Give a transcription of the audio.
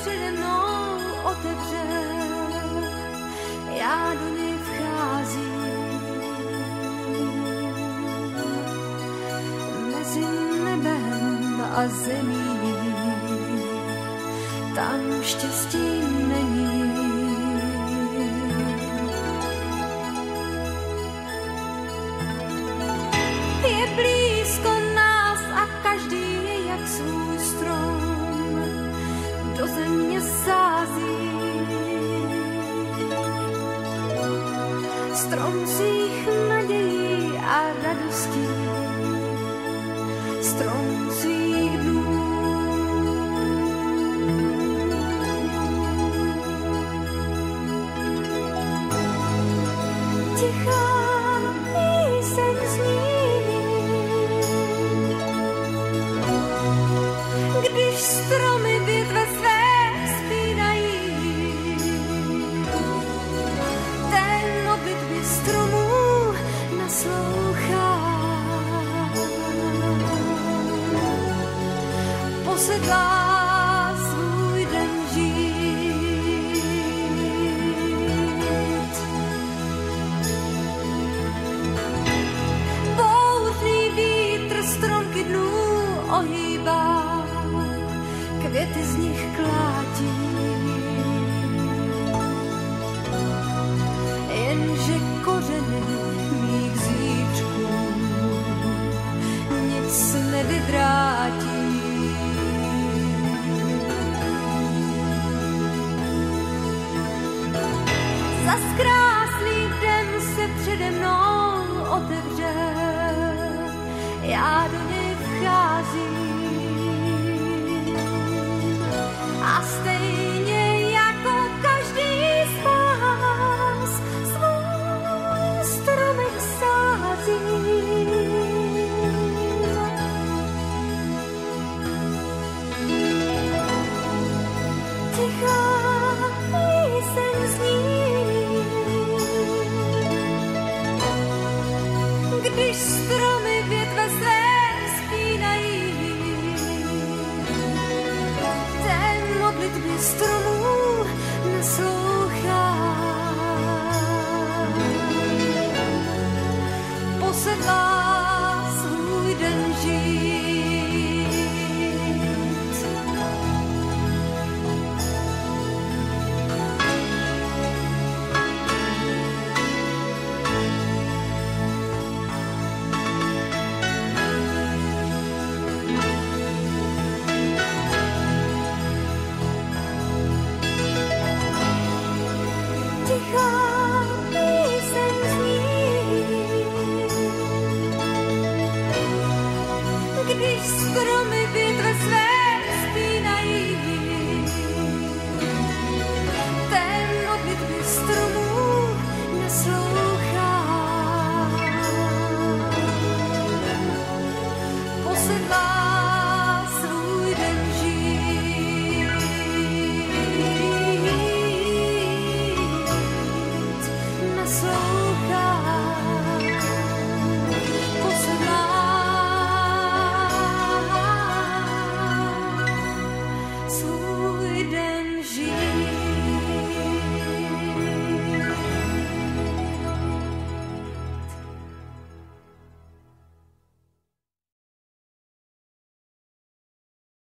přede mnou otevře, já do něj vcházím. Mezi nebem a zemí, tam štěstí Strom svých nadějí a radostí, strom Posedlá svůj den žít. Bouřný vítr stromky dnů ohýbá, květy z nich klátí. Jenže kořeny mých zítřků nic nevydrátí. Zas krásný den se přede mnou otevře, já do něj vcházím. když stromy větve své spínají. Ten modlitby stromů naslouchá. Posedlá So posłuchać.